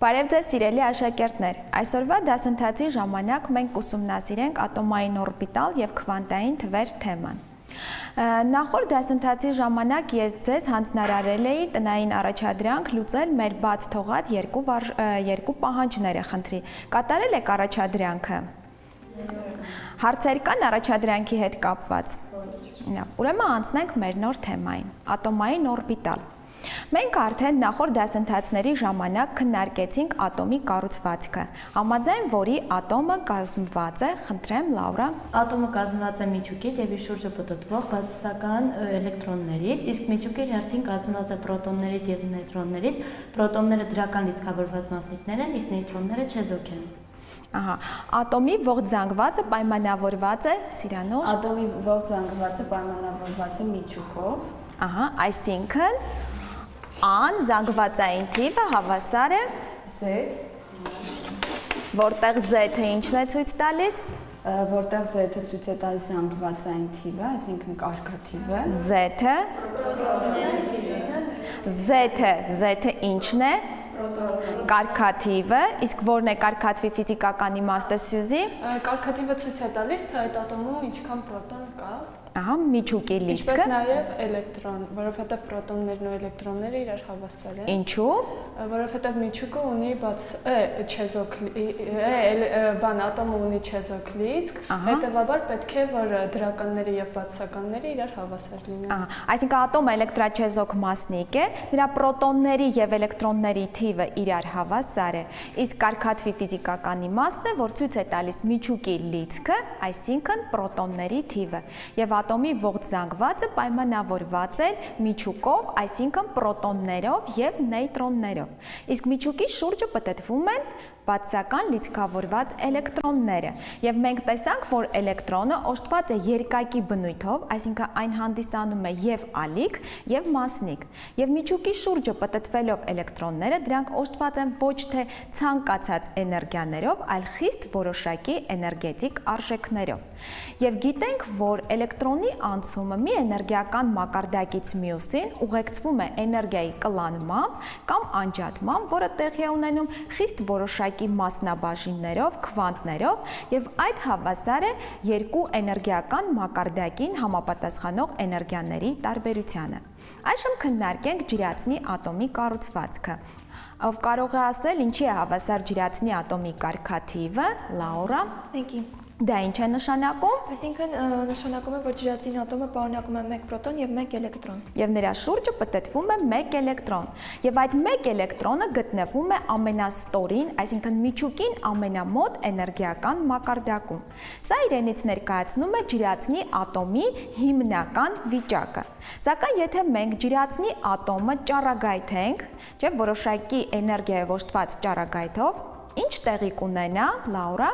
Բարև ձեզ սիրելի աշակերտներ։ Այսօրվա դասընթացի ժամանակ մենք կուսումնասիրենք ատոմային օրբիտալ եւ քվանտային թվեր թեման։ Նախորդ դասընթացի ժամանակ ես ձեզ հանձնարարել էի տնային առաջադրանք լուծել մեր բաց թողած երկու վար, երկու պահանջները, խնդրի։ Կատարել եք առաջադրանքը։ Հարցեր կան առաջադրանքի հետ կապված։ Ուրեմն անցնենք մեր նոր թեմային՝ ատոմային օրբիտալ։ Մենք արդեն նախորդ դասընթացների ժամանակ քննարկեցինք ատոմի կառուցվածքը, համաձայն որի ատոմը կազմված է, խնդրեմ Լաուրա։ Ատոմը կազմված է միջուկից եւ իր շուրջը պտտվող բացասական էլեկտրոններից, իսկ միջուկի հերթին կազմված է պրոտոններից եւ նեյտրոններից։ Պրոտոնները դրական լիցքավորված մասնիկներ են, իսկ նեյտրոնները չեզոք են։ Ահա, ատոմի ողջ զանգվածը պայմանավորված է Սիրանոջ։ Ատոմի ողջ զանգվածը պայմանավորված է միջուկով։ Ահա, այսինքն ան զանգվածային թիվը հավասար է z. որտեղ z-ը ինչն է ցույց տալիս? Որտեղ z-ը ցույց է տալիս զանգվածային թիվը, այսինքն կարգաթիվը։ Z-ը Z-ը Z-ը ինչն է? Կարգաթիվը, իսկ որն է կարգաթվի ֆիզիկական իմաստը Սյուզի։ Կարգաթիվը ցույց է տալիս, թե այդ ատոմում ինչքան պրոտոն կա, Ահա միջուկի լիցքը։ Ինչպես նաև էլեկտրոն, որովհետև պրոտոններն ու էլեկտրոնները իրար հավասար են։ Ինչու՞։ Որովհետև միջուկը ունի բաց է չեզոք է բան ատոմը ունի չեզոք լիցք, հետեւաբար պետք է որ դրականները եւ բացասականները իրար հավասար լինեն։ Ահա, այսինքն ատոմը էլեկտրաչեզոք մասնիկ է, նրա պրոտոնների եւ էլեկտրոնների թիվը իրար հավասար է։ Իսկ կարգաթվի ֆիզիկական իմաստն է, որ ցույց է տալիս միջուկի լիցքը, այսինքն պրոտոնների թիվը։ Եվ ատոմի ողջ զանգվածը պայմանավորված է միջուկով, այսինքն պրոտոններով եւ նեյտրոններով։ Իսկ միջուկի շուրջը պտտվում են բացական լիցքավորված էլեկտրոնները։ Եվ մենք տեսանք, որ էլեկտրոնը օժտված է երկակի բնույթով, այսինքն այն հանդիսանում է եւ ալիք, եւ մասնիկ։ Եվ միջուկի շուրջը պտտվելով էլեկտրոնները, դրանք օժտված են ոչ թե ցանկացած էներգիաներով, այլ խիստ որոշակի էներգետիկ արժեքներով։ Եւ գիտենք, որ էլեկտրոնի անցումը մի էներգիական մակարդակից մյուսին ուղեկցվում է էներգիայի կլանմամբ կամ անջատմամբ, որը տեղի է ունենում խիստ որոշակի որոշակի մասնաբաժիններով, քվանտներով եւ այդ հավասար է երկու էներգիական մակարդակին համապատասխանող էներգիաների տարբերությանը։ Այժմ քննարկենք ջրածնի ատոմի կառուցվածքը։ Ով կարող է ասել ինչի է հավասար ջրածնի ատոմի կարգաթիվը, Լաուրա։ Մեկի։ Դա ինչ է նշանակում։ Այսինքն նշանակում է, որ ջրածին ատոմը պարունակում է 1 պրոտոն եւ 1 էլեկտրոն։ Եվ նրա շուրջը պտտվում է 1 էլեկտրոն։ Եվ այդ 1 էլեկտրոնը գտնվում է ամենաստորին, այսինքն միջուկին ամենամոտ էներգիական մակարդակում։ Սա իրենից ներկայացնում է ջրածնի ատոմի հիմնական վիճակը։ Սակայն եթե մենք ջրածնի ատոմը ճառագայթենք, չէ, որոշակի էներգիայով օժտված ճառագայթով, ինչ տեղի կունենա, Լաուրա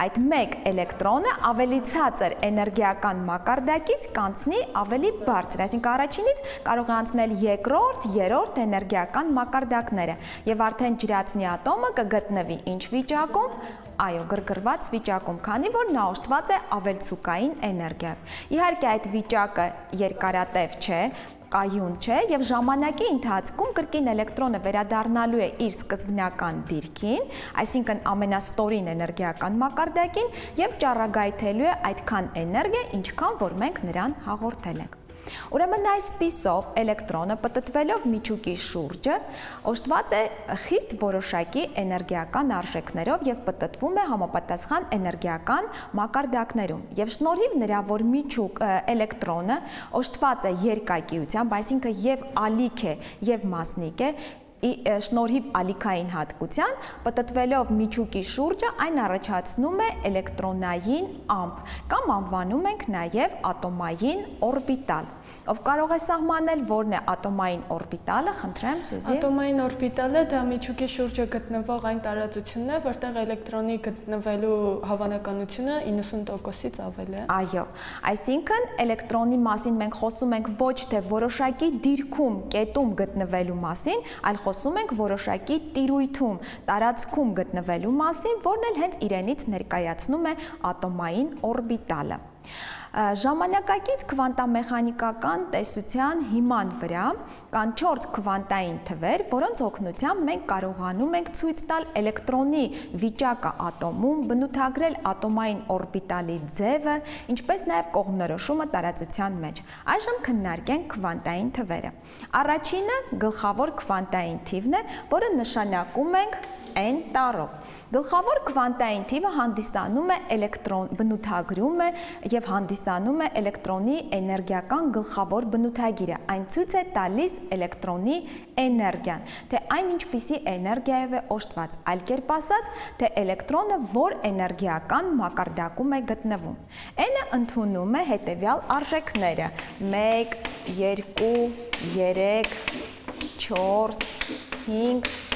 այդ մեկ էլեկտրոնը ավելի ցածր էներգիական մակարդակից կանցնի ավելի բարձր, այսինքն առաջինից կարող է անցնել երկրորդ, երրորդ էներգիական մակարդակները եւ արդեն ջրածնի ատոմը կգտնվի ինչ վիճակում? Այո, գրգռված վիճակում, քանի որ նա օժտված է ավելցուկային էներգիայով։ Իհարկե այդ վիճակը երկարատև չէ, կայուն չէ եւ ժամանակի ընթացքում կրկին էլեկտրոնը վերադառնալու է իր սկզբնական դիրքին, այսինքն ամենաստորին էներգիական մակարդակին եւ ճառագայթելու է այդքան էներգիա, ինչքան որ մենք նրան հաղորդել ենք։ Ուրեմն այսպիսով էլեկտրոնը պտտվելով միջուկի շուրջը օժտված է խիստ որոշակի էներգիական արժեքներով եւ պտտվում է համապատասխան էներգիական մակարդակներում։ Եվ շնորհիվ նրա, որ միջուկ էլեկտրոնը օժտված է երկակիությամբ, այսինքն եւ ալիք է եւ մասնիկ է, շնորհիվ ալիքային հատկության պտտվելով միջուկի շուրջը այն առաջացնում է էլեկտրոնային ամպ կամ անվանում ենք նաև ատոմային օրբիտալ ով կարող է սահմանել որն է ատոմային օրբիտալը, խնդրեմ Սյուզի։ Ատոմային օրբիտալը դա միջուկի շուրջը գտնվող այն տարածությունն է, որտեղ էլեկտրոնի գտնվելու հավանականությունը 90%-ից ավել է։ Այո, այսինքն էլեկտրոնի մասին մենք խոսում ենք ոչ թե որոշակի դիրքում, կետում գտնվելու մասին, այլ խոսում ենք որոշակի տիրույթում, տարածքում գտնվելու մասին, որն էլ հենց իրենից ներկայացնում է ատոմային օրբիտալը։ Ժամանակակից քվանտամեխանիկական տեսության հիման վրա կան 4 քվանտային թվեր, որոնց օգնությամբ մենք կարողանում ենք ցույց տալ էլեկտրոնի վիճակը ատոմում, բնութագրել ատոմային օրբիտալի ձևը, ինչպես նաև կողմնորոշումը տարածության մեջ։ Այժմ քննարկենք քվանտային թվերը։ Առաջինը գլխավոր քվանտային թիվն է, որը նշանակում ենք n տարով։ Գլխավոր քվանտային թիվը հանդիսանում է էլեկտրոն բնութագրում է եւ հանդիսանում է էլեկտրոնի էներգիական գլխավոր բնութագիրը։ Այն ցույց է տալիս էլեկտրոնի էներգիան, թե այն ինչպիսի էներգիայով է օժտված, այլ կերպ ասած, թե էլեկտրոնը որ էներգիական մակարդակում է գտնվում։ N-ը ընդունում է հետեւյալ արժեքները՝ 1, 2, 3, 4, 5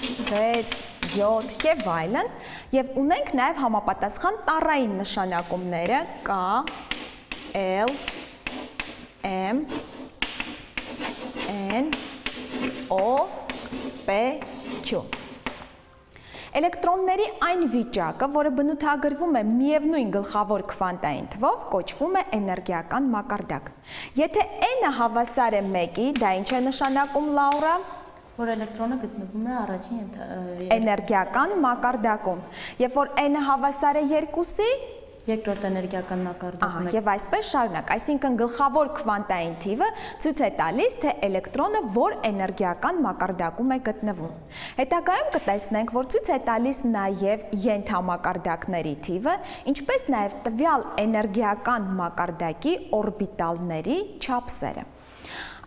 6, 7 եւ այլն եւ ունենք նաեւ համապատասխան տառային նշանակումները. K, L, M, N, O, P, Q Էլեկտրոնների այն վիճակը, որը բնութագրվում է միևնույն գլխավոր քվանտային թվով, կոչվում է էներգիական մակարդակ։ Եթե n-ը հավասար է 1-ի, դա ինչ է նշանակում Լաուրա որ էլեկտրոնը գտնվում է առաջին էներգիական մակարդակում։ Երբ որ n-ը հավասար է 2-ի, երկրորդ էներգիական մակարդակում։ Ահա, եւ այսպես շարունակ, այսինքն գլխավոր քվանտային թիվը ցույց է տալիս, թե էլեկտրոնը որ էներգիական մակարդակում է գտնվում։ Հետագայում կտեսնենք, որ ցույց է տալիս նաեւ ենթամակարդակների թիվը, ինչպես նաեւ տվյալ էներգիական մակարդակի օրբիտալների չափսերը։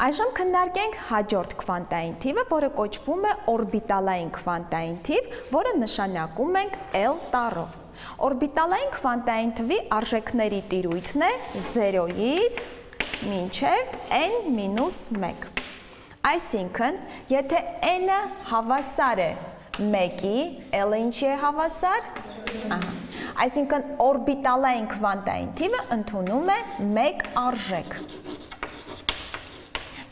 Այժմ քննարկենք հաջորդ քվանտային թիվը, որը կոչվում է օրբիտալային քվանտային թիվ, որը նշանակում ենք L տառով։ Օրբիտալային քվանտային թվի արժեքների տիրույթն է 0-ից մինչև n-1։ Այսինքն, եթե n-ը հավասար է 1-ի, L-ը ինչի է հավասար։ Ահա։ Այսինքն օրբիտալային քվանտային թիվը ընդունում է 1 արժեք։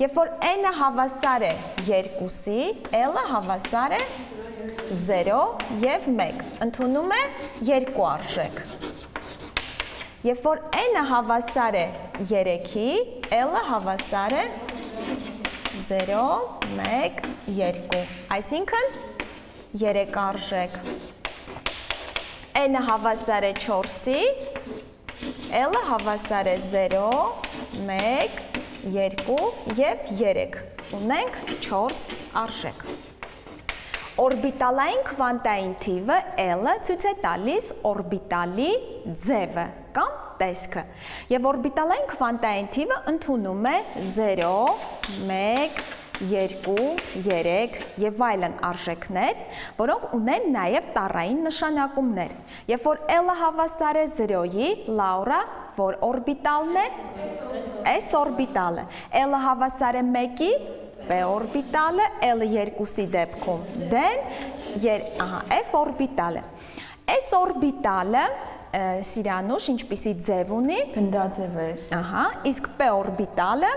Երբ որ n-ը հավասար է 2-ի, l-ը հավասար է 0 եւ 1, ընդունում է երկու արժեք։ Երբ որ n-ը հավասար է 3-ի, l-ը հավասար է 0, 1, 2, այսինքն 3 արժեք։ n-ը հավասար է 4-ի, l-ը հավասար է 0, 1, 2 եւ 3։ Ունենք 4 արժեք։ Օրբիտալային քվանտային թիվը L-ը ցույց է տալիս օրբիտալի ձևը կամ տեսքը։ Եվ օրբիտալային քվանտային թիվը ընդունում է 0, 1, 2, 3 եւ այլն արժեքներ, որոնք ունեն նաեւ տառային նշանակումներ։ Երբ որ L-ը հավասար է 0-ի, Լաուրա, որ օրբիտալն է S օրբիտալը, L-ը հավասար է 1-ի, P օրբիտալը, L-ը 2-ի դեպքում D-ն, ահա, F օրբիտալը։ S օրբիտալը Սիրանուշ ինչպիսի ձև ունի։ Գնդաձև է։ Ահա, իսկ P օրբիտալը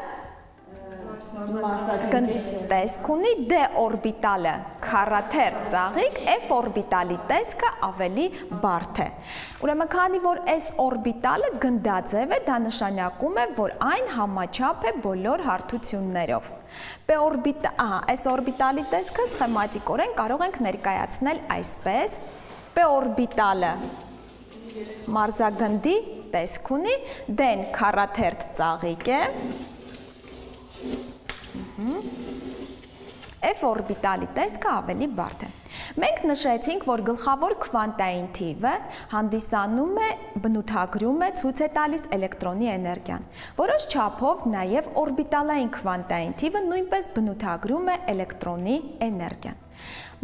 տեսք ունի d օրբիտալը քառաթեր ծաղիկ, f օրբիտալի տեսքը ավելի բարդ է։ Ուրեմն քանի որ s օրբիտալը գնդաձև է, դա նշանակում է, որ այն համաչափ է բոլոր հարթություններով։ p օրբիտ, ահա, s օրբիտալի տեսքը սխեմատիկորեն կարող ենք ներկայացնել այսպես. p օրբիտալը մարզագնդի տեսք ունի, d-ն քառաթերթ ծաղիկ է, F օրբիտալի տեսքը ավելի բարդ է։ Մենք նշեցինք, որ գլխավոր քվանտային թիվը հանդիսանում է բնութագրում է ցույց է տալիս էլեկտրոնի էներգիան։ Որոշ չափով նաև օրբիտալային քվանտային թիվը նույնպես բնութագրում է էլեկտրոնի էներգիան։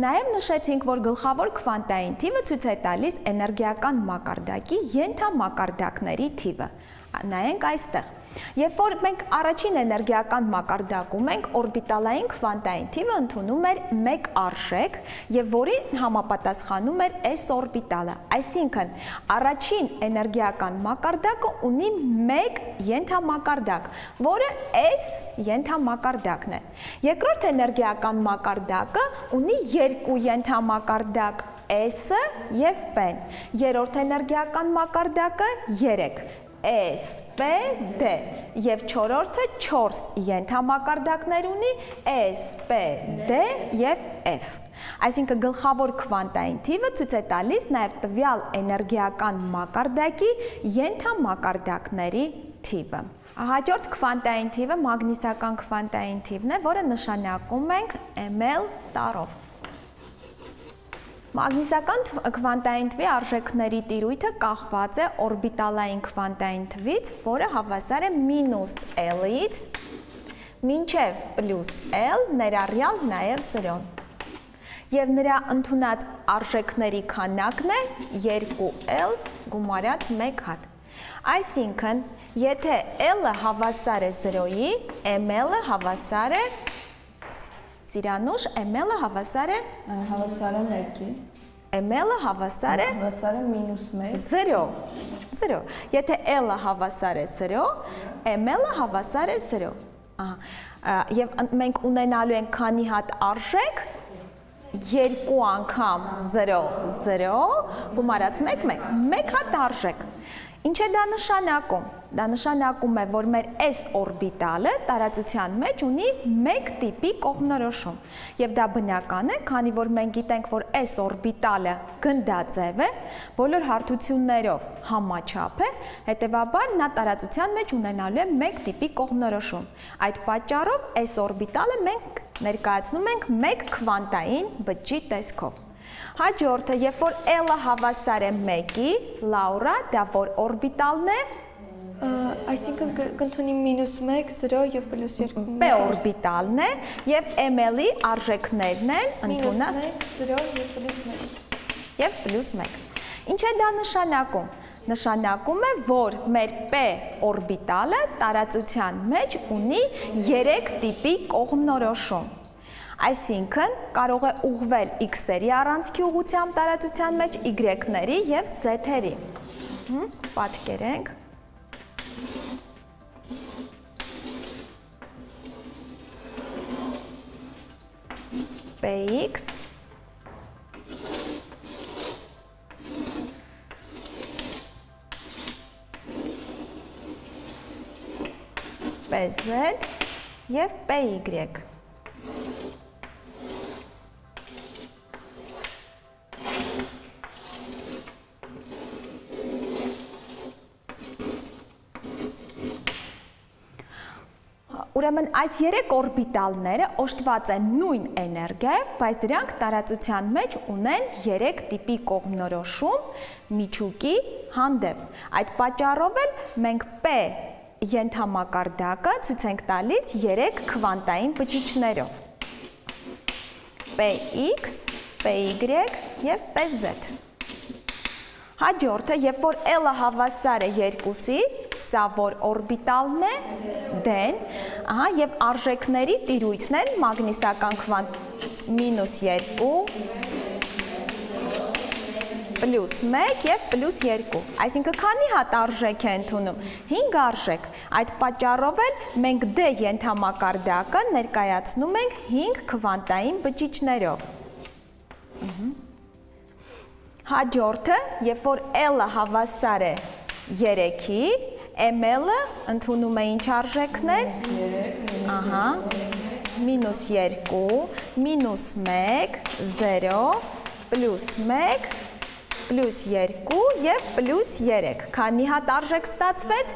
Նաև նշեցինք, որ գլխավոր քվանտային թիվը ցույց է տալիս էներգիական մակարդակի ենթամակարդակների թիվը։ Նայենք այստեղ Երբ որ մենք առաջին էներգիական մակարդակում ենք, օրբիտալային քվանտային թիվը ընդունում էր 1 արժեք եւ որին համապատասխանում էր s օրբիտալը։ Այսինքն, առաջին էներգիական մակարդակը ունի 1 ենթամակարդակ, որը s ենթամակարդակն է։ Երկրորդ էներգիական մակարդակը ունի 2 ենթամակարդակ S-ը եւ P-ն։ Երրորդ էներգիական մակարդակը 3 S, P, D եւ չորրորդը 4 ենթամակարդակներ ունի S, P, D եւ F։ Այսինքն գլխավոր քվանտային թիվը ցույց է տալիս նաև տվյալ էներգիական մակարդակի ենթամակարդակների թիվը։ Հաջորդ քվանտային թիվը մագնիսական քվանտային թիվն է, որը նշանակում ենք ml տարով։ Մագնիսական քվանտային թվի արժեքների տիրույթը կախված է օրբիտալային քվանտային թվից, որը հավասար է L-ից մինչև L ներառյալ նաև 0-ն։ Եվ նրա ընդունած արժեքների քանակն է 2L գումարած 1 հատ։ Այսինքն, եթե L-ը հավասար է 0-ի, ML-ը հավասար է Սիրանուշ ML-ը havասար է հավասար է 1-ի։ ML-ը հավասար է հավասար է -1 0 0 Եթե L-ը հավասար է 0, ML-ը հավասար է 0։ Ահա։ Եվ մենք ունենալու ենք քանի հատ արժեք երկու անգամ 0 0 գումարած 1 1 1 հատ արժեք։ Ինչ է դա նշանակում։ Դա նշանակում է, որ մեր S օրբիտալը տարածության մեջ ունի մեկ տիպի կողմնորոշում։ Եվ դա բնական է, քանի որ մենք գիտենք, որ S օրբիտալը գնդաձև է, բոլոր հարթություններով համաչափ է, հետևաբար նա տարածության մեջ ունենալու է մեկ տիպի կողմնորոշում։ Այդ պատճառով S օրբիտալը մենք ներկայացնում ենք մեկ քվանտային բջջի տեսքով։ Հաջորդը, երբ որ L-ը havասար է 1-ի, Լաուրա, դա որ օրբիտալն է, Այսինքն կընդունի -1, 0 եւ +2։ P օրբիտալն է եւ ml-ի արժեքներն են ընդունը -1, 0 եւ +1։ Եվ +1։ Ինչ է դա նշանակում։ Նշանակում է, որ մեր P օրբիտալը տարածության մեջ ունի 3 տիպի կողմնորոշում։ Այսինքն կարող է ուղվել x-երի առանցքի ուղությամբ տարածության մեջ y-ների եւ z-երի։ Պատկերենք։ px pz եւ py Ուրեմն այս երեք օրբիտալները օժտված են նույն էներգիայով, բայց դրանք տարածության մեջ ունեն 3 տիպի կողմնորոշում միջուկի հանդեպ։ Այդ պատճառով էլ մենք P ենթամակարդակը ցույց ենք տալիս 3 քվանտային բջիջներով։ Px, Py եւ Pz։ Հաջորդը, երբ որ L-ը հավասար է 2-ի, սա որ օրբիտալն է, D-ն, ահա, եւ արժեքների տիրույթն են մագնիսական քվանտ -2 պլյուս 1 եւ պլյուս 2։ Այսինքն քանի հատ արժեք է ընդունում։ 5 արժեք։ Այդ պատճառով էլ մենք D ենթամակարդակը ներկայացնում ենք 5 քվանտային բջիջներով։ Հաջորդը, երբ որ L-ը հավասար է 3-ի, ML-ը ընդունում է ինչ արժեքներ։ 3, ահա, մինուս 2, մինուս 1, 0, պլյուս 1, պլյուս 2 եւ պլյուս 3։ Քանի հատ արժեք ստացվեց։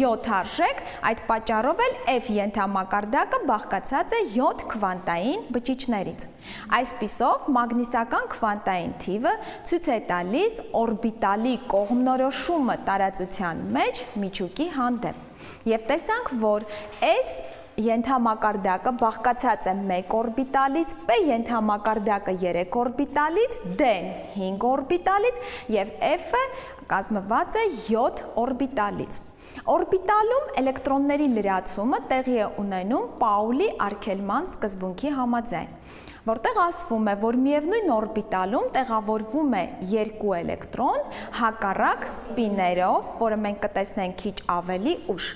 7 արժեք, այդ պատճառով էլ F ենթամակարդակը բաղկացած է 7 քվանտային բջիջներից։ Այսպիսով մագնիսական քվանտային թիվը ցույց է տալիս օրբիտալի կողմնորոշումը տարածության մեջ միջուկի հանդեպ։ Եվ տեսանք, որ S ենթամակարդակը բաղկացած է 1 օրբիտալից, P ենթամակարդակը 3 օրբիտալից, D-ն 5 օրբիտալից եւ F-ը կազմված է 7 օրբիտալից։ Օրբիտալում էլեկտրոնների լրացումը տեղի է ունենում Պաուլի արգելման սկզբունքի համաձայն։ որտեղ ասվում է, որ միևնույն օրբիտալում տեղավորվում է երկու էլեկտրոն հակառակ սպիներով, որը մենք կտեսնենք քիչ ավելի ուշ։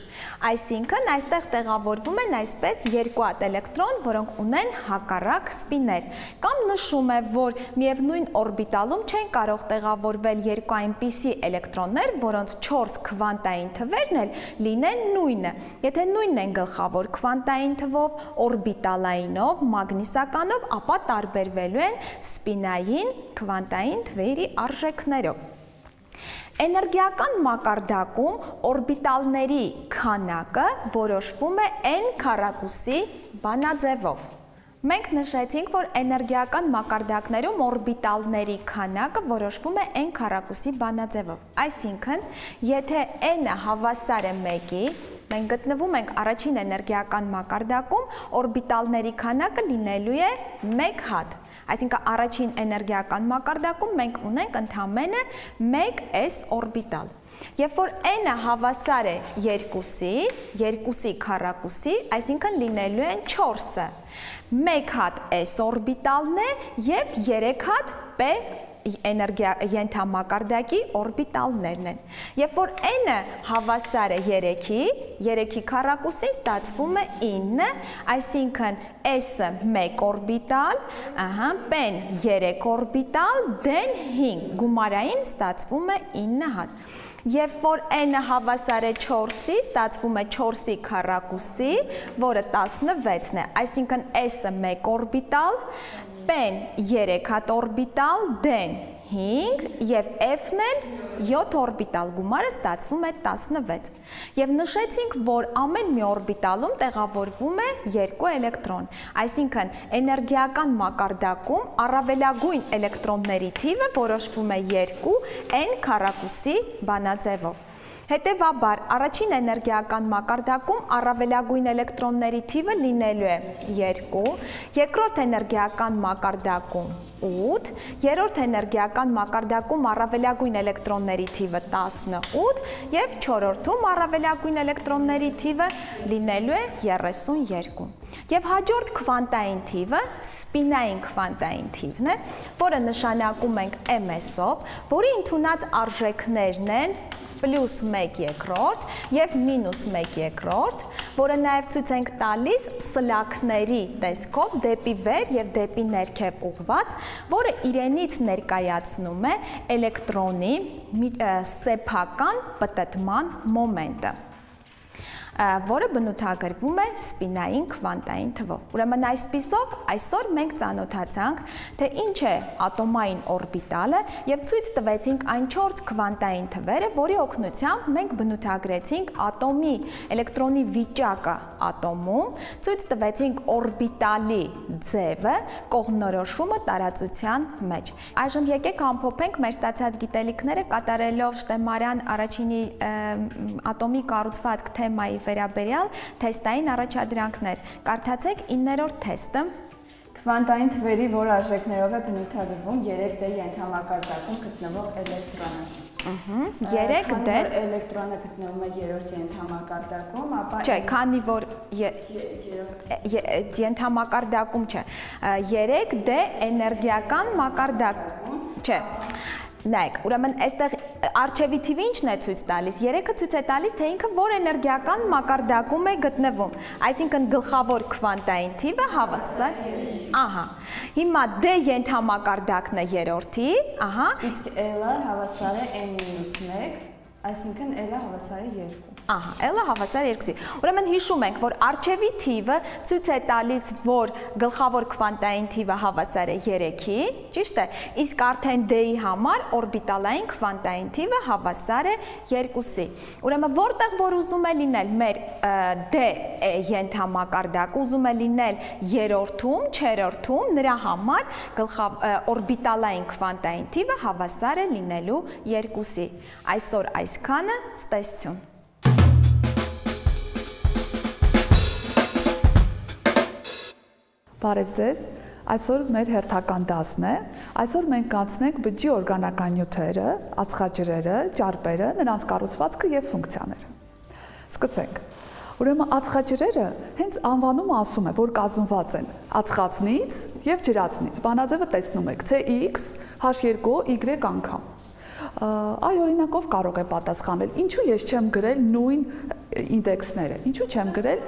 Այսինքն այստեղ տեղավորվում են այսպես երկու հատ էլեկտրոն, որոնք ունեն հակառակ սպիներ։ Կամ նշում է, որ միևնույն օրբիտալում չեն կարող տեղավորվել երկու այնպիսի էլեկտրոններ, որոնց 4 քվանտային թվերն էլ լինեն նույնը։ Եթե նույնն են գլխավոր քվանտային թվով, օրբիտալայինով, մագնիսականով, ապա տարբերվելու են սպինային քվանտային թվերի արժեքներով։ Էներգիական մակարդակում օրբիտալների քանակը որոշվում է n քառակուսի բանաձևով։ Մենք նշեցինք, որ էներգիական մակարդակներում օրբիտալների քանակը որոշվում է n քառակուսի բանաձևով։ Այսինքն, եթե n-ը հավասար է 1-ի, մենք գտնվում ենք առաջին էներգիական մակարդակում, օրբիտալների քանակը լինելու է 1 հատ։ Այսինքն առաջին էներգիական մակարդակում մենք ունենք ընդամենը 1s օրբիտալ։ Երբ որ n-ը հավասար է 2-ի, 2-ի քառակուսի, այսինքն լինելու են 4-ը։ 1 հատ s օրբիտալն է եւ 3 հատ p էներգիա ենթամակարդակի օրբիտալներն են։ Երբ որ n-ը հավասար է 3-ի, 3-ի քառակուսին ստացվում է 9, այսինքն s-ը 1 օրբիտալ, ահա, p-ն 3 օրբիտալ, d-ն 5, գումարային ստացվում է 9 հատ։ Երբ որ n-ը հավասար է 4-ի, ստացվում է 4-ի քառակուսի, որը 16-ն է, այսինքն s-ը 1 օրբիտալ, p-ն 3 հատ օրբիտալ, d-ն 5 եւ f-ն էլ 7 օրբիտալ գումարը ստացվում է 16։ Եվ նշեցինք, որ ամեն մի օրբիտալում տեղավորվում է երկու էլեկտրոն։ Այսինքն էներգիական մակարդակում առավելագույն էլեկտրոնների թիվը որոշվում է 2 n քառակուսի բանաձևով։ Հետևաբար, առաջին էներգիական մակարդակում առավելագույն էլեկտրոնների թիվը լինելու է 2, երկրորդ էներգիական մակարդակում 8, երրորդ էներգիական մակարդակում առավելագույն էլեկտրոնների թիվը 18 եւ չորրորդում առավելագույն էլեկտրոնների թիվը լինելու է 32։ Եվ հաջորդ քվանտային թիվը սպինային քվանտային թիվն է, որը նշանակում ենք ms-ով, որի ընդունած արժեքներն են պլյուս 1 երկրորդ եւ մինուս 1 երկրորդ, որը նաեւ ցույց ենք տալիս սլակների տեսքով դեպի վեր եւ դեպի ներքև ուղված, որը իրենից ներկայացնում է էլեկտրոնի սեփական պտտման մոմենտը որը բնութագրվում է սպինային քվանտային թվով։ Ուրեմն այսպիսով այսօր մենք ծանոթացանք, թե ինչ է ատոմային օրբիտալը եւ ցույց տվեցինք այն 4 քվանտային թվերը, որի օգնությամբ մենք բնութագրեցինք ատոմի էլեկտրոնի վիճակը ատոմում, ցույց տվեցինք օրբիտալի ձևը, կողմնորոշումը տարածության մեջ։ Այժմ եկեք ամփոփենք մեր ստացած գիտելիքները կատարելով Շտեմարյան առաջինի ատոմի կառուցվածք թեմայի վերաբերյալ թեստային առաջադրանքներ։ Կարդացեք 9-րդ թեստը։ Քվանտային թվերի որ արժեքներով է բնութագրվում 3D ենթամակարդակում գտնվող էլեկտրոնը։ Ահա 3D էլեկտրոնը գտնվում է երրորդ ենթամակարդակում, ապա Չէ, քանի որ ենթամակարդակում չէ։ 3D էներգիական մակարդակ չէ։ Նայեք, ուրեմն այստեղ արչեվի թիվը ի՞նչն է ցույց տալիս։ 3-ը ցույց է տալիս, թե ինքը որ էներգիական մակարդակում է գտնվում։ Այսինքն գլխավոր քվանտային թիվը հավասար Ահա։ Հիմա D ենթամակարդակն է երրորդի, ահա։ Իսկ L-ը հավասար է n-1, այսինքն L-ը հավասար է 2։ Ահա, L-ը հավասար 2-ի։ Ուրեմն հիշում ենք, որ արչևի թիվը ցույց է տալիս, որ գլխավոր քվանտային թիվը հավասար է 3-ի, ճիշտ է։ Իսկ արդեն D-ի համար օրբիտալային քվանտային թիվը հավասար է 2-ի։ Ուրեմն որտեղ որ ուզում է լինել մեր D ենթամակարդակ, ուզում է լինել երրորդում, չերորդում, նրա համար օրբիտալային քվանտային թիվը հավասար է լինելու 2-ի։ Այսօր այսքանը, ստեսություն։ Բարև ձեզ։ Այսօր մեր հերթական դասն է։ Այսօր մենք կանցնենք բջջի օրգանական նյութերը, ածխաջրերը, ճարպերը, նրանց կառուցվածքը եւ ֆունկցիաները։ Սկսենք։ Ուրեմն ածխաջրերը հենց անվանումը ասում է, որ կազմված են ածխածնից եւ ջրածնից։ Բանաձևը տեսնում եք, CX H2Y անգամ։ Այ օրինակով կարող է պատասխանել։ Ինչու ես չեմ գրել նույն ինդեքսները։ Ինչու չեմ գրել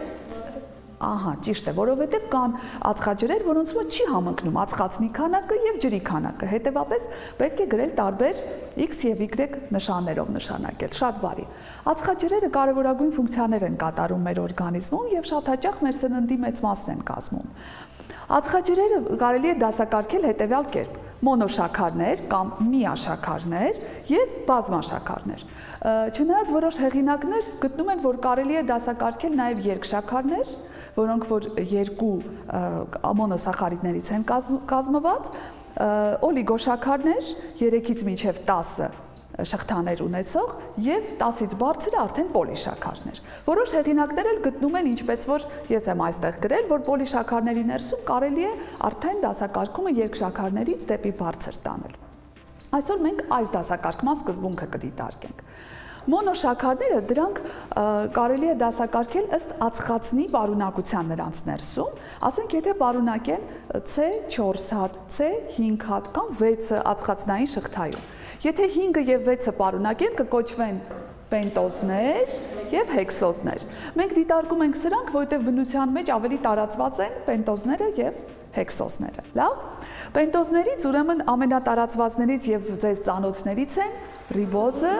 Ահա, ճիշտ է, որովհետև կան ածխաջրեր, որոնց մոտ չի համընկնում ածխածնի քանակը եւ ջրի քանակը։ Հետևաբար պետք է գրել տարբեր x եւ y նշաններով նշանակել։ Շատ բարի։ Ածխաջրերը կարևորագույն ֆունկցիաներ են կատարում մեր օրգանիզմում եւ շատ հաճախ մեր սննդի մեծ մասն են կազմում։ Ածխաջրերը կարելի է դասակարգել հետևյալ կերպ. մոնոշաքարներ կամ միաշաքարներ եւ բազմաշաքարներ։ Չնայած որոշ հեղինակներ գտնում են, որ կարելի է դասակարգել նաեւ երկշաքարներ, որոնք որ երկու մոնոսախարիդներից են կազմված, օլիգոշաքարներ 3-ից մինչև 10 շղթաներ ունեցող եւ 10-ից բարձրը արդեն պոլիշաքարներ։ Որոշ հեղինակներ էլ գտնում են ինչպես որ ես եմ այստեղ գրել, որ պոլիշաքարների ներսում կարելի է արդեն դասակարգումը երկշաքարներից դեպի բարձր տանել։ Այսօր մենք այս դասակարգման սկզբունքը կդիտարկենք։ Մոնոշաքարները դրանք կարելի է դասակարգել ըստ ածխածնի բարունակության նրանց ներսում, ասենք եթե բարունակեն C4 հատ, C5 հատ կամ 6 ածխածնային շղթայում։ Եթե 5-ը եւ 6-ը բարունակեն կկոչվեն պենտոզներ եւ հեքսոզներ։ Մենք դիտարկում ենք սրանք, որովհետեւ բնության մեջ ավելի տարածված են պենտոզները եւ հեքսոզները։ Լավ։ Պենտոզներից ուրեմն ամենատարածվածներից եւ ձեզ ծանոթներից են ռիբոզը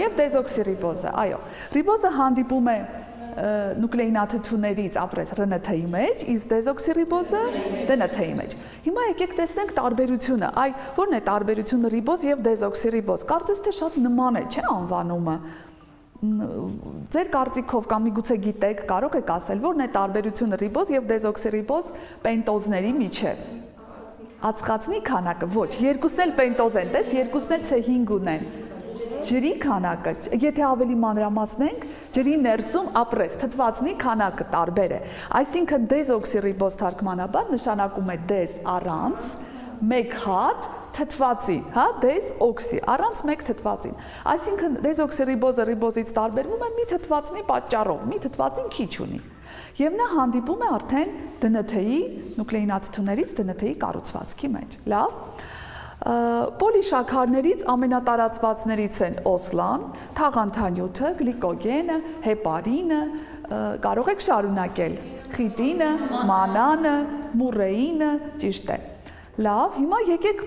եւ դեզօքսիրիբոզը։ Այո, ռիբոզը հանդիպում է նուկլեինաթթուներից ապրես ՌՆԹ-ի մեջ, իսկ դեզօքսիրիբոզը ԴՆԹ-ի մեջ։ Հիմա եկեք տեսնենք տարբերությունը։ Այ ո՞րն է տարբերությունը ռիբոզ եւ դեզօքսիրիբոզ։ Կարծես թե շատ նման է, չէ՞ անվանումը։ Ձեր կարծիքով կամ միգուցե գիտեք, կարող եք ասել, ո՞րն է տարբերությունը ռիբոզ եւ դեզօքսիրիբոզ պենտոզների միջև։ Ածխածնի քանակը ոչ, երկուսն էլ պենտոզ են, տես, երկուսն էլ C5 ունեն ջրի քանակը, եթե ավելի մանրամասնենք, ջրի ներսում ապրես թթվածնի քանակը տարբեր է։ Այսինքն դեզօքսիրիբոզ թարգմանաբար նշանակում է դեզ առանց 1 հատ թթվածի, հա, դեզօքսի, առանց 1 թթվածին։ Այսինքն դեզօքսիրիբոզը ռիբոզից տարբերվում է մի թթվածնի պատճառով, մի թթվածին քիչ ունի։ Եվ նա հանդիպում է արդեն ԴՆԹ-ի նուկլեինաթթուներից ԴՆԹ-ի կառուցվածքի մեջ։ Լավ։ Պոլիշաքարներից ամենատարածվածներից են օսլան, թաղանթանյութը, գլիկոգենը, հեպարինը, կարող եք շարունակել, խիտինը, մանանը, մուրեինը, ճիշտ է։ Լավ, հիմա եկեք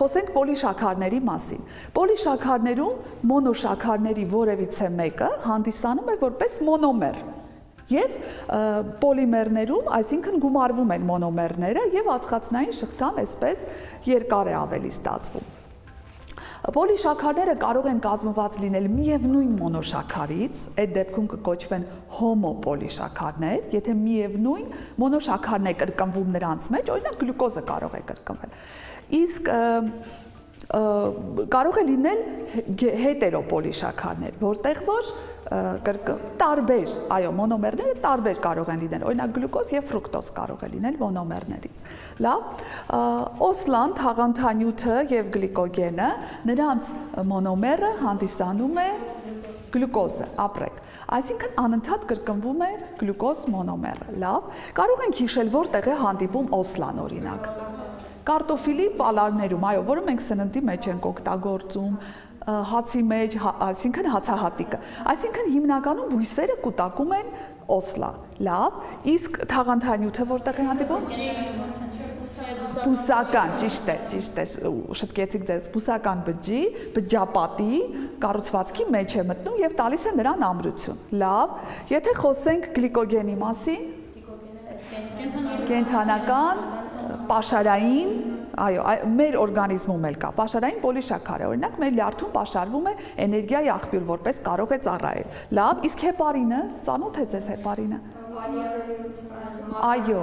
խոսենք պոլիշաքարների մասին։ Պոլիշաքարներում մոնոշաքարների որևիցե մեկը հանդիսանում է որպես մոնոմեր։ Եվ պոլիմերներում, այսինքն գումարվում են մոնոմերները եւ ածխածնային շղթան այսպես երկար է ավելի ստացվում։ Պոլիշաքարները կարող են կազմված լինել միևնույն մոնոշաքարից, այդ դեպքում կկոչվեն հոմոպոլիշաքարներ, եթե միևնույն մոնոշաքարն է կրկնվում նրանց մեջ, օրինակ գլյուկոզը կարող է կրկնվել։ Իսկ կարող է լինել հետերոպոլիշաքարներ, որտեղ որ տարբեր, այո, մոնոմերները տարբեր կարող են լինել, օրինակ գլյուկոզ եւ ֆրուկտոզ կարող է լինել մոնոմերներից։ Լավ, օսլան, թաղանթանյութը եւ գլիկոգենը, նրանց մոնոմերը հանդիսանում է գլյուկոզը, ապրեք։ Այսինքն անընդհատ կրկնվում է գլյուկոզ մոնոմերը։ Լավ, կարող ենք հիշել որտեղ է հանդիպում օսլան օրինակ։ Կարտոֆիլի պալարներում, այո, որը մենք սննդի մեջ ենք օգտագործում, հացի մեջ, հա, այսինքն հացահատիկը։ Այսինքն հիմնականում բույսերը կուտակում են օսլա։ Լավ, իսկ թաղանթանյութը որտեղ է հանդիպում։ Բուսական, ճիշտ է, ճիշտ է, շտկեցիք ձեզ, բուսական բջջի, բջջապատի կառուցվածքի մեջ է մտնում եւ տալիս է նրան ամրություն։ Լավ, եթե խոսենք գլիկոգենի մասին, կենթանական, պաշարային Այո, մեր օրգանիզմում էլ կա pašարային պոլիշաքարը։ Օրինակ, մեր լյարդում pašարվում է էներգիայի աղբյուր, որպես կարող է ծառայել։ Լավ, իսկ հեպարինը, ծանոթ է ձեզ հեպարինը։ Այո,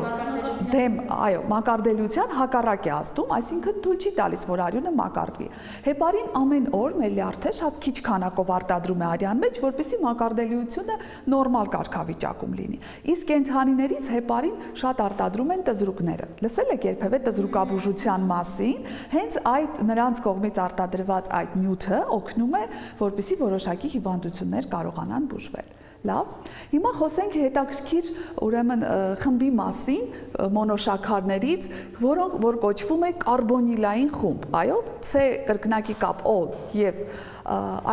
դեմ, այո, մակարդելիության հակառակ է ազդում, այսինքն թույլ չի տալիս, որ արյունը մակարդվի։ Հեպարին ամեն օր մեր լյարդը շատ քիչ քանակով արտադրում է արյան մեջ, որպեսզի մակարդելիությունը նորմալ կարգավիճակում լինի։ Իսկ կենթանիներից հեպարին շատ արտադրում են տզրուկները։ Լսել եք երբևէ տզրուկաբուժության մասին, հենց այդ նրանց կողմից արտադրված այդ նյութը օգնում է, որպեսզի որոշակի հիվանդություններ կարողանան բուժվել։ Լավ։ Հիմա խոսենք հետաքրքիր ուրեմն խմբի մասին, մոնոշաքարներից, որոնք որ կոչվում է կարբոնիլային խումբ։ Այո, C կրկնակի կապ O եւ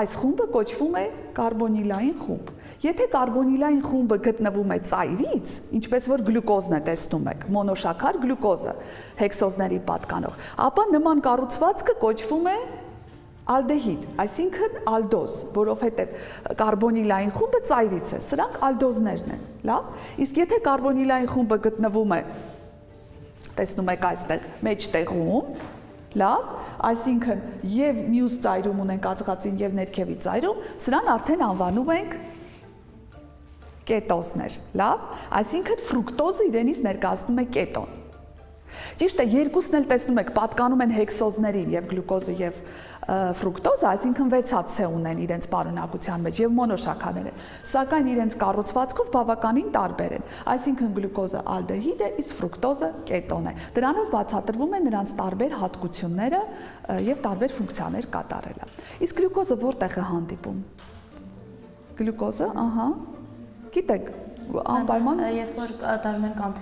այս խումբը կոչվում է կարբոնիլային խումբ։ Եթե կարբոնիլային խումբը գտնվում է ծայրից, ինչպես որ գլյուկոզն է տեսնում եք, մոնոշաքար գլյուկոզը, հեքսոզների պատկանող, ապա նման կառուցվածքը կոչվում է ալդեհիդ, այսինքն ալդոզ, որովհետև կարբոնիլային խումբը ծայրից է, սրանք ալդոզներն են, լավ։ Իսկ եթե կարբոնիլային խումբը գտնվում է տեսնում եք այստեղ մեջտեղում, լավ, այսինքն եւ մյուս ծայրում ունենք ածղածին եւ ներքևի ծայրում, սրան արդեն անվանում ենք կետոզներ, լավ, այսինքն ֆրուկտոզը իրենից ներկայացնում է կետոն։ Ճիշտ է, երկուսն էլ տեսնում եք, պատկանում են հեքսոզներին եւ գլյուկոզը եւ ֆրուկտոզը, այսինքն 6 հատ C ունեն իրենց պարունակության մեջ եւ մոնոշաքարներ են, սակայն իրենց կառուցվածքով բավականին տարբեր են։ Այսինքն գլյուկոզը ալդեհիդ է, իսկ ֆրուկտոզը կետոն է։ Դրանով բացատրվում է նրանց տարբեր հատկությունները եւ տարբեր ֆունկցիաներ կատարելը։ Իսկ գլյուկոզը որտեղ է հանդիպում։ Գլյուկոզը, ահա, գիտեք, անպայման երբ որ կատարում են կամ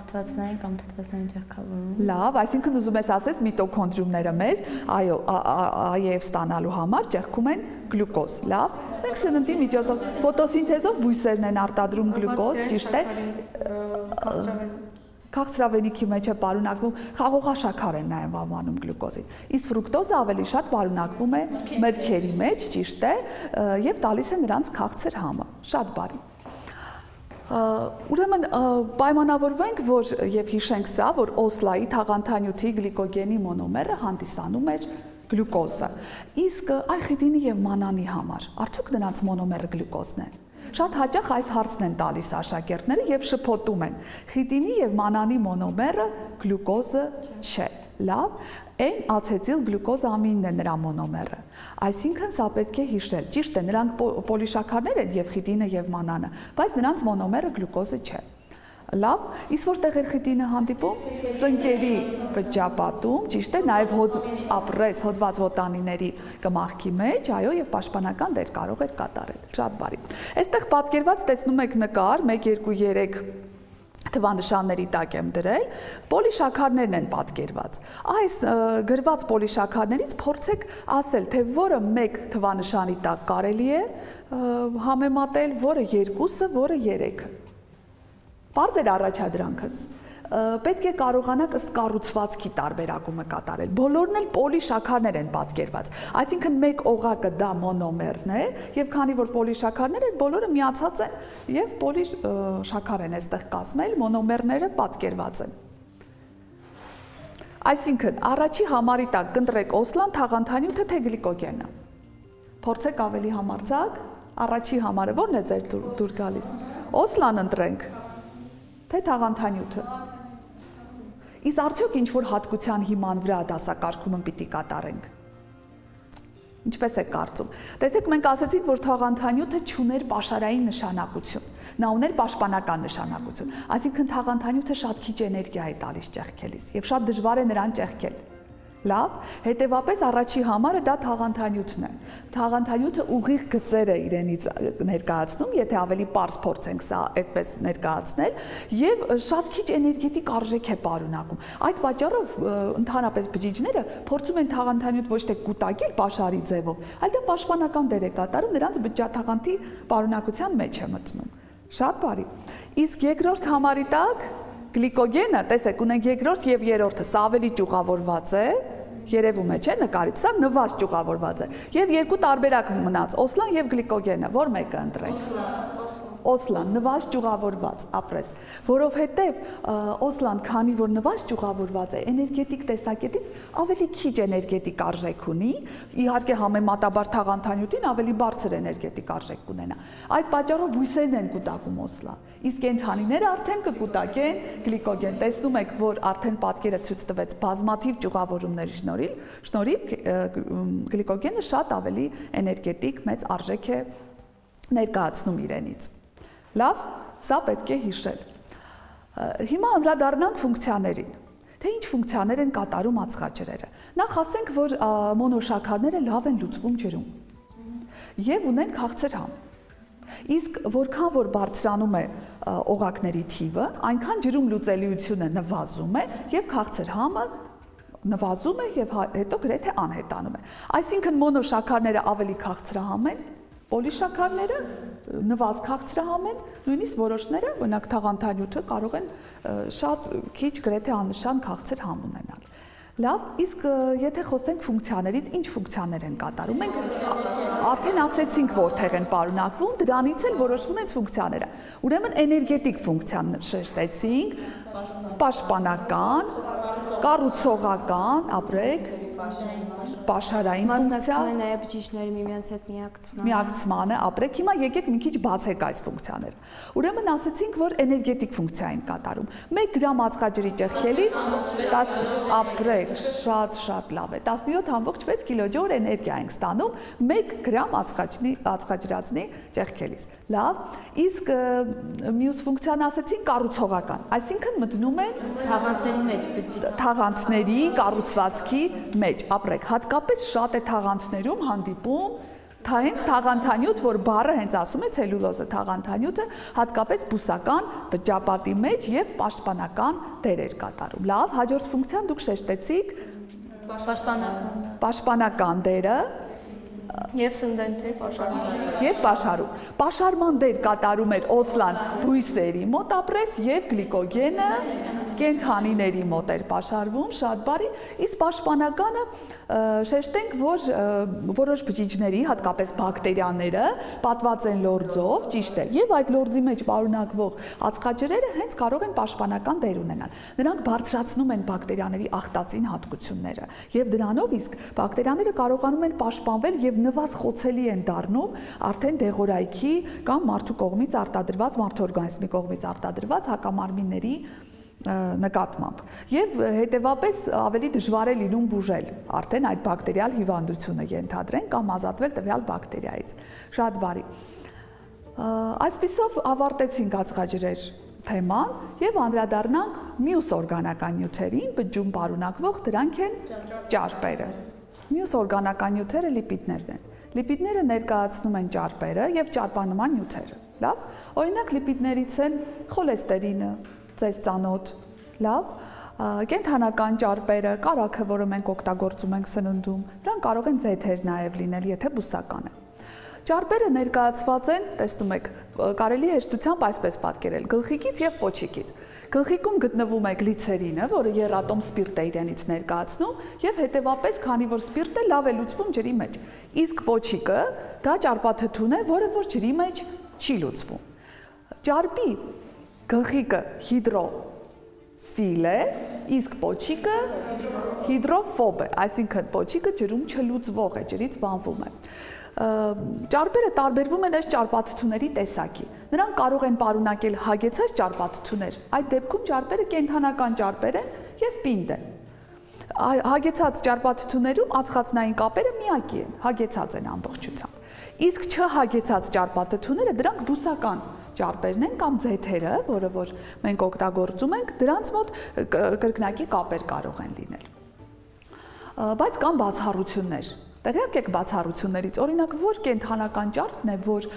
թթվածնային ջերքավորում։ Լավ, այսինքն ուզում ես ասես միտոքոնդրիումները մեր, այո, AEF ստանալու համար ջերքում են գլյուկոզ, լավ։ Մենք սննդի միջոցով ֆոտոսինթեզով բույսերն են արտադրում գլյուկոզ, ճիշտ է։ Քաղցրավենիքի մեջ է պարունակվում խաղողաշաքար են նաև անվանում գլյուկոզին։ Իսկ ֆրուկտոզը ավելի շատ պարունակվում է մրգերի մեջ, ճիշտ է, եւ տալիս է նրանց քաղցր համը։ Շատ բարի ուրեմն պայմանավորվենք, որ եւ հիշենք սա, որ օսլայի թաղանթանյութի գլիկոգենի մոնոմերը հանդիսանում էր գլյուկոզը։ Իսկ այխիդինի եւ մանանի համար արդյոք նրանց մոնոմերը գլյուկոզն է։ Շատ հաճախ այս հարցն են տալիս աշակերտները եւ շփոթում են։ Խիտինի եւ մանանի մոնոմերը գլյուկոզը չէ։ Լավ, N ացետիլ գլյուկոզ ամինն է նրա մոնոմերը։ Այսինքն սա պետք է հիշել։ Ճիշտ է, նրանք պոլիշաքարներ են եւ խիտինը եւ մանանը, բայց նրանց մոնոմերը գլյուկոզը չէ։ Լավ, իսկ որտեղ էր խիտինը հանդիպում։ Սնկերի բջջապատում, ճիշտ է, նաև հոծ ապրես հոդված ոտանիների կմախքի մեջ, այո, եւ պաշտպանական դեր կարող էր կատարել։ Շատ բարի։ Այստեղ պատկերված տեսնում եք նկար 1 2 3 թվանշանների տակ եմ դրել, պոլիշաքարներն են պատկերված։ Այս գրված պոլիշաքարներից փորձեք ասել, թե որը մեկ թվանշանի տակ կարելի է համեմատել, որը երկուսը, որը երեքը։ Պարզ էր առաջադրանքս պետք է կարողանաք ըստ կառուցվածքի տարբերակումը կատարել։ Բոլորն էլ պոլիշաքարներ են պատկերված։ Այսինքն մեկ օղակը դա մոնոմերն է, եւ քանի որ պոլիշաքարներ են, բոլորը միացած են եւ պոլիշաքար են այստեղ կազմել, մոնոմերները պատկերված են։ Այսինքն առաջի համարի տակ կընտրեք օսլան, թաղանթանյութը թե գլիկոգենը։ Փորձեք ավելի համարձակ, առաջի համարը ո՞րն է ձեր դուր գալիս։ Օսլան ընտրենք թե թաղանթանյութը։ Իսկ արդյոք ինչ որ հատկության հիման վրա դասակարգումը պիտի կատարենք։ Ինչպես է կարծում։ Տեսեք, մենք ասացինք, որ թաղանթանյութը ճուներ pašարային նշանակություն։ Նա ուներ պաշտպանական նշանակություն։ Այսինքն թաղանթանյութը շատ քիչ էներգիա է տալիս ճեղքելիս եւ շատ դժվար է նրան ճեղքել։ Լավ, հետեւապես առաջի համարը դա թաղանթանյութն է։ Թաղանթանյութը ուղիղ գծեր է իրենից ներկայացնում, եթե ավելի པարզ փորձենք սա այդպես ներկայացնել, եւ շատ քիչ էներգետիկ արժեք է պարունակում։ Այդ պատճառով ընդհանրապես բջիջները փորձում են թաղանթանյութ ոչ թե կուտակել pašարի ձևով, այլ դա պաշտպանական դեր է կատարում նրանց բջջաթաղանթի պարունակության մեջ է մտնում։ Շատ բարի։ Իսկ երկրորդ համարի տակ գլիկոգենը, տեսեք, ունենք երկրորդ եւ երրորդը, սա ավելի ճյուղավորված է, երևում է, չէ՞, նկարից, սա նվազ ճյուղավորված է։ Եվ երկու տարբերակ մնաց՝ օսլան եւ գլիկոգենը, որ մեկը ընտրենք։ Օսլան Օսլան նվազ ճյուղավորված ապրես, որովհետև Օսլան, քանի որ նվազ ճյուղավորված է, էներգետիկ տեսակետից ավելի քիչ էներգետիկ արժեք ունի, իհարկե համեմատաբար թաղանթանյութին ավելի բարձր էներգետիկ արժեք կունենա։ Այդ պատճառով բույսերն են կուտակում Օսլան։ Իսկ կենթանիները արդեն կկուտակեն գլիկոգեն։ Տեսնում եք, որ արդեն պատկերը ցույց տվեց բազմաթիվ ճյուղավորումների շնորհիվ, շնորհիվ գլիկոգենը շատ ավելի էներգետիկ մեծ արժեք է ներկայացնում իրենից։ Լավ, սա պետք է հիշել։ Հիմա անդրադառնանք ֆունկցիաներին թե ինչ ֆունկցիաներ են կատարում ածխաջրերը։ Նախ ասենք, որ մոնոշաքարները լավ են լուծվում ջրում եւ ունեն քաղցր համ։ Իսկ որքան որ բարձրանում է օղակների թիվը, այնքան ջրում լուծելիությունը նվազում է եւ քաղցր համը նվազում է եւ հա- հետո գրեթե անհետանում է։ Այսինքն մոնոշաքարները ավելի քաղցրահամ են, պոլիշաքարները նվազ քաղցրահամ են, նույնիսկ որոշները, օրինակ թաղանթանյութը կարող են շատ քիչ գրեթե աննշան քաղցր համ ունենալ։ Լավ, իսկ եթե խոսենք ֆունկցիաներից, ինչ ֆունկցիաներ են կատարում։ Մենք արդեն ասեցինք որտեղ են պարունակվում, դրանից էլ որոշվում են ֆունկցիաները։ Ուրեմն էներգետիկ ֆունկցիան շեշտեցինք, պաշտպանական, կառուցողական, ապրեք, պաշարային ֆունկցիա։ Մասնակցում է նաև բջիջների միմյանց հետ միակցմանը։ Միակցմանը, ապրեք։ Հիմա եկեք մի քիչ բացեք այս ֆունկցիաները։ Ուրեմն ասեցինք, որ էներգետիկ ֆունկցիա են կատարում։ 1 գրամ ածխաջրի ճեղքելիս 10 ապրեք, շատ շատ լավ է։ 17.6 կիլոջոուլ էներգիա ենք ստանում 1 գրամ ածխաջրի ածխաջրածնի ճեղքելիս։ Լավ։ Իսկ մյուս ֆունկցիան ասեցին կառուցողական, այսինքն մտնում են թաղանթների մեջ բջիջ թաղանթների կառուցվածքի մեջ ապրեք հատկապես շատ է թաղանթներում հանդիպում Թա հենց թաղանթանյութ, որ բառը հենց ասում է ցելյուլոզը թաղանթանյութը, հատկապես բուսական բջջապատի մեջ եւ պաշտպանական դերեր կատարում։ Լավ, հաջորդ ֆունկցիան դուք շեշտեցիք պաշտպանական պաշտպանական դերը Եվ սնդենթեր պաշարում։ եւ պաշարում։ Պաշարման դեր կատարում էր Օսլան բույսերի մոտ ապրես եւ գլիկոգենը կենթանիների մոտ էր պաշարվում, շատ բարի, իսկ պաշտպանականը շեշտենք, որ որոշ բջիջների, հատկապես բակտերիաները, պատված են լորձով, ճիշտ է, եւ այդ լորձի մեջ պարունակվող ածխաջրերը հենց կարող են պաշտպանական դեր ունենալ։ Նրանք բարձրացնում են բակտերիաների ախտածին հատկությունները եւ դրանով իսկ բակտերիաները կարողանում են պաշտպանվել եւ նվազ խոցելի են դառնում արդեն դեղորայքի կամ մարդու կողմից արտադրված մարդու օրգանիզմի կողմից արտադրված հակամարմինների նկատմամբ եւ հետեւապես ավելի դժվար է լինում բուժել արդեն այդ բակտերիալ հիվանդությունը ենթադրեն կամ ազատվել տվյալ բակտերիայից շատ բարի այսպիսով ավարտեցինք ածխաջրեր թեման եւ անդրադառնանք մյուս օրգանական նյութերին բջջում պարունակվող դրանք են ճարպերը մյուս օրգանական նյութերը լիպիդներն են լիպիդները ներկայացնում են ճարպերը եւ ճարպանման նյութերը լավ օրինակ լիպիդներից են խոլեստերինը ձեզ ծանոթ, լավ, կենթանական ճարպերը, կարակը, որը մենք օգտագործում ենք սննդում, դրանք կարող են ձեթեր նաև լինել, եթե բուսական է։ Ճարպերը ներկայացված են, տեսնում եք, կարելի հեշտությամբ այսպես պատկերել՝ գլխիկից եւ պոչիկից։ Գլխիկում գտնվում է գլիցերինը, որը երատոմ սպիրտ է իրենից ներկայացնում, եւ հետեւապես, քանի որ սպիրտը լավ է լուծվում ջրի մեջ, իսկ պոչիկը դա ճարպաթթուն է, որը որ ջրի մեջ չի լուծվում։ Ճարպի գլխիկը հիդրոֆիլ է, իսկ պոչիկը հիդրոֆոբ է, այսինքն պոչիկը ջրում չլուծվող է, ջրից վանվում է։ Ճարպերը տարբերվում են այս ճարպաթթուների տեսակի։ Նրանք կարող են պարունակել հագեցած ճարպաթթուներ։ Այդ դեպքում ճարպերը կենթանական ճարպեր են եւ պինդ են հագեցած ճարպաթթուներում ածխածնային կապերը միակի են, հագեցած են ամբողջությամբ։ Իսկ չհագեցած ճարպաթթուները դրանք բուսական ճարպերն են կամ ձեթերը, որը որ մենք օգտագործում ենք, դրանց մոտ կրկնակի կապեր կարող են լինել։ Բայց կան բացառություններ, Տեղյակ եք բացառություններից, օրինակ որ կենթանական ճարպն է, որ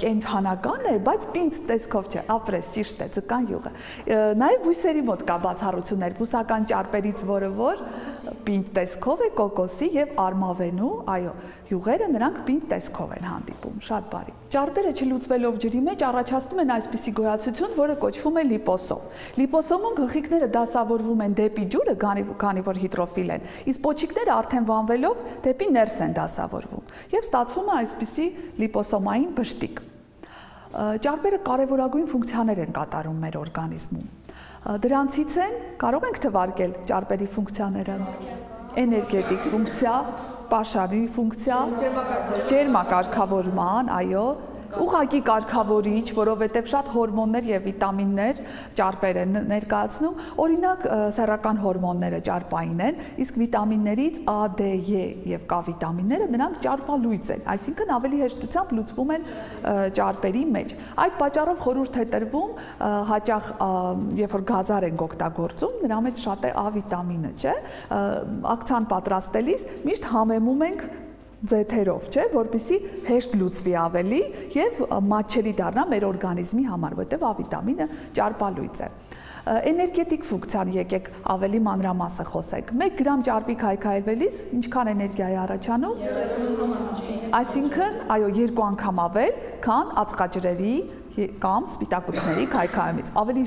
կենթանական է, բայց պինդ տեսքով չէ, ապրես, ճիշտ է, ձկան յուղը։ Նաև բույսերի մոտ կա բացառություններ, բուսական ճարպերից, որը որ պինդ տեսքով է, կոկոսի եւ արմավենու, այո, յուղերը նրանք պինդ տեսքով են հանդիպում, շատ բարի։ Ճարպերը չլուծվելով ջրի մեջ առաջացնում են այսպիսի գոյացություն, որը կոչվում է լիպոսոմ։ Լիպոսոմում գլխիկները դասավորվում են դեպի ջուրը, քանի որ հիդրոֆիլ են, իսկ պոչիկները արդեն վանվելով դեպի ներս են դասավորվում եւ ստացվում է այսպիսի լիպոսոմային բշտիկ։ Ճարպերը կարևորագույն ֆունկցիաներ են կատարում մեր օրգանիզմում։ Դրանցից են կարող ենք թվարկել ճարպերի ֆունկցիաները էներգետիկ ֆունկցիա, պաշարի ֆունկցիա, ջերմակարգավորման, այո, ուղակի կարգավորիչ, որովհետև շատ հորմոններ եւ վիտամիններ ճարպեր են ներկայացնում։ Օրինակ սեռական հորմոնները ճարպային են, իսկ վիտամիններից A, D, E եւ K վիտամինները նրանք ճարպալույծ են, այսինքն ավելի հեշտությամբ լուծվում են ճարպերի մեջ։ Այդ պատճառով խորհուրդ է տրվում հաճախ երբ որ գազար ենք օգտագործում, նրա մեջ շատ է A վիտամինը, չէ՞։ Ակցիան պատրաստելիս միշտ համեմում ենք ձեթերով, չէ, որpիսի հեշտ լուծվի ավելի եւ մատչելի դառնա մեր օրգանիզմի համար, որտեղ ավիտամինը ճարպալույծ է էներգետիկ ֆունկցիան եկեք ավելի մանրամասը խոսենք։ 1 գրամ ճարպի քայքայվելիս ինչքան էներգիա է առաջանում։ 30 Այսինքն, այո, երկու անգամ ավել, քան ածխաջրերի կամ սպիտակուցների քայքայումից։ Ավելի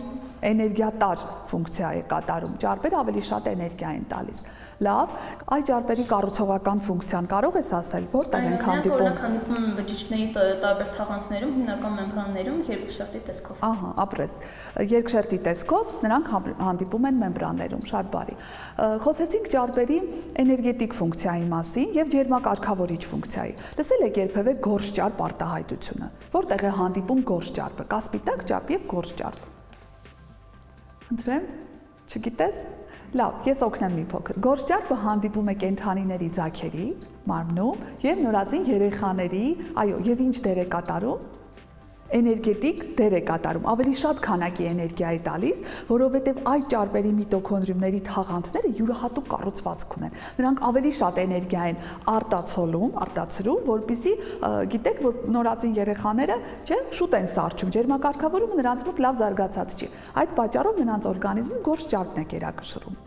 էներգիատար ֆունկցիա է կատարում։ Ճարպերը ավելի շատ էներգիա են տալիս։ Լավ, այ ճարպերի կառուցողական ֆունկցիան կարող ես ասել, որտեղ են հանդիպում։ Օրինակ հանդիպում բջիջների տարբեր թաղանթներում, հիմնական մեմբրաններում երկշերտի տեսքով։ Ահա, ապրես։ Երկշերտի տեսքով նրանք հանդիպում են մեմբրաններում, շատ բարի։ Խոսեցինք ճարպերի էներգետիկ ֆունկցիայի մասին եւ ջերմակարգավորիչ ֆունկցիայի։ Լսել եք երբևէ գորշ ճարպ արտահայտությունը։ Որտեղ է հանդիպում գորշ ճարպը։ Կասպիտակ ճարպ եւ գորշ ճարպ։ Ընտրեմ։ Չգիտես։ Լավ, ես օգնեմ մի փոքր։ Գորշճարպը հանդիպում է կենթանիների ձագերի մարմնում եւ նորածին երեխաների, այո, եւ ինչ դեր է կատարում էներգետիկ դեր է կատարում, ավելի շատ քանակի էներգիա է տալիս, որովհետև այդ ճարպերի միտոքոնդրիումների թաղանթները յուրահատուկ կառուցվածք ունեն։ Նրանք ավելի շատ էներգիա են արտացոլում, արտացրում, որpիսի գիտեք, որ նորածին երեխաները, չէ, շուտ են սարճում, ջերմակարգավորումը նրանց մոտ լավ զարգացած չի։ Այդ պատճառով նրանց օրգանիզմում գորշ ճարպն է կերակշռում։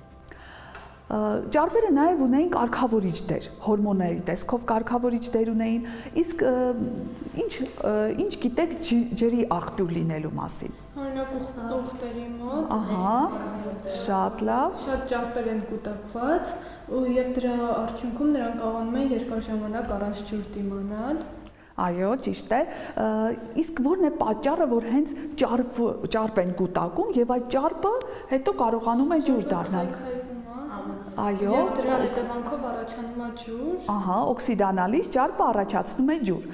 Ճարպերը նաև ունեին կարգավորիչ դեր, հորմոնների տեսքով կարգավորիչ դեր ունեին, իսկ ինչ ինչ գիտեք ջրի աղբյուր լինելու մասին։ Օրինակ ուխտերի մոտ։ Ահա, շատ լավ։ Շատ ճարպեր են կուտակված ու եւ դրա արդյունքում նրանք կարողանում են երկար ժամանակ առանց ջուր դիմանալ։ Այո, ճիշտ է։ Իսկ ո՞րն է պատճառը, որ հենց ճարպ ճարպ են կուտակում եւ այդ ճարպը հետո կարողանում է ջուր դառնալ։ Այո։ Եվ դրա հետևանքով առաջանում է ջուր։ Ահա, օքսիդանալիս ճարպը առաջացնում է ջուր։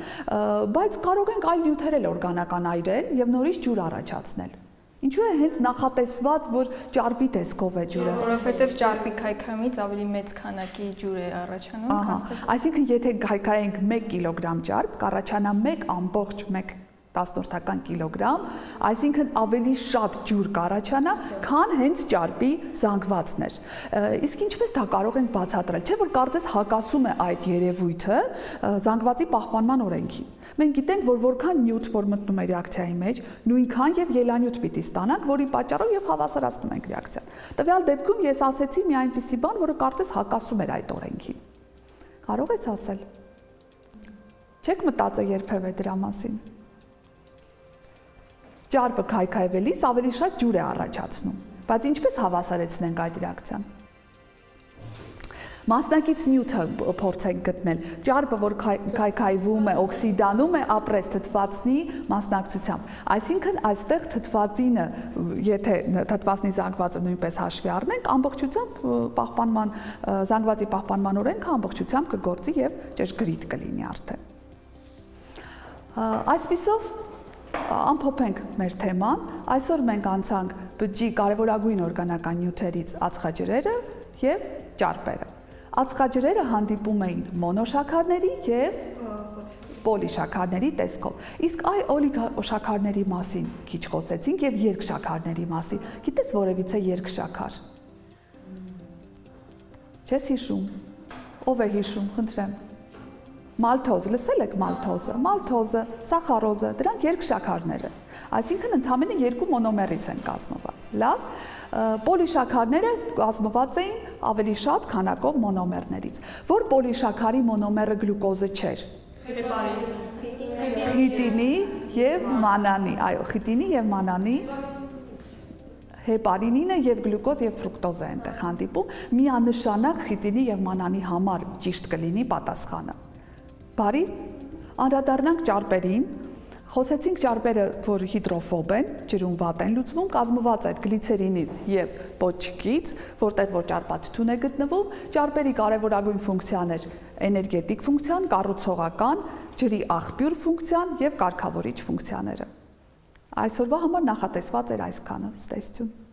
Բայց կարող ենք այլ նյութեր էլ օրգանական այրել եւ նորից ջուր առաջացնել։ Ինչու է հենց նախատեսված, որ ճարպի տեսքով է ջուրը։ Որովհետև ճարպի քայքայումից ավելի մեծ քանակի ջուր է առաջանում, քան Այսինքն, եթե քայքայենք 1 կիլոգրամ ճարպ, կառաջանա 1 ամբողջ 1 տասնորդական կիլոգրամ, այսինքն ավելի շատ ջուր կառաջանա, քան հենց ճարպի զանգվածն էր։ Իսկ ինչպես դա կարող ենք բացատրել, չէ՞ որ կարծես հակասում է այդ երևույթը զանգվածի պահպանման օրենքին։ Մենք գիտենք, որ որքան նյութ որ մտնում է ռեակցիայի մեջ, նույնքան եւ ելանյութ պիտի ստանանք, որի պատճառով եւ հավասարացնում ենք ռեակցիան։ Տվյալ դեպքում ես ասեցի մի այնպիսի բան, որը կարծես հակասում էր այդ օրենքին։ Կարող ես ասել։ Չեք մտածել երբևէ դրա մասին ճարպը քայքայվելիս ավելի շատ ջուր է առաջացնում։ Բայց ինչպես հավասարեցնենք այդ ռեակցիան։ Մասնակից նյութը փորձենք գտնել։ Ճարպը, որ քայքայվում է, օքսիդանում է ապրես թթվածնի մասնակցությամբ։ Այսինքն այստեղ թթվածինը, եթե թթվածնի զանգվածը նույնպես հաշվի առնենք, ամբողջությամբ պահպանման զանգվածի պահպանման օրենքը ամբողջությամբ կգործի եւ ճշգրիտ կլինի արդեն։ Այսպիսով ամփոփենք մեր թեման։ Այսօր մենք անցանք բջջի կարևորագույն օրգանական նյութերից ածխաջրերը եւ ճարպերը։ Ածխաջրերը հանդիպում էին մոնոշաքարների եւ պոլիշաքարների տեսքով։ Իսկ այ օլիգոշաքարների մասին քիչ խոսեցինք եւ երկշաքարների մասին։ Գիտես որևիցե երկշաքար։ Չես հիշում։ Ով է հիշում, խնդրեմ։ Մալթոզ, լսել եք մալթոզը, մալթոզը, սախարոզը, դրանք երկշաքարներ են։ Այսինքն ընդամենը երկու մոնոմերից են կազմված։ Լավ, պոլիշաքարները կազմված էին ավելի շատ քանակով մոնոմերներից։ Որ պոլիշաքարի մոնոմերը գլյուկոզը չէր։ Խիտինի եւ մանանի, այո, խիտինի եւ մանանի հեպարինինը եւ գլյուկոզ եւ ֆրուկտոզը այնտեղ հանդիպում, միանշանակ խիտինի եւ մանանի համար ճիշտ կլինի պատասխանը։ Բարի, անդրադառնանք ճարպերին։ Խոսեցինք ճարպերը, որ հիդրոֆոբ են, ջրում վատ են լուծվում, կազմված այդ գլիցերինից եւ պոչկից, որտեղ որ ճարպաթթուն է գտնվում, ճարպերի կարևորագույն ֆունկցիաներ էներգետիկ ֆունկցիան, կառուցողական, ջրի աղբյուր ֆունկցիան եւ կարգավորիչ ֆունկցիաները։ Այսօրվա համար նախատեսված էր այսքանը։ Ստեսություն։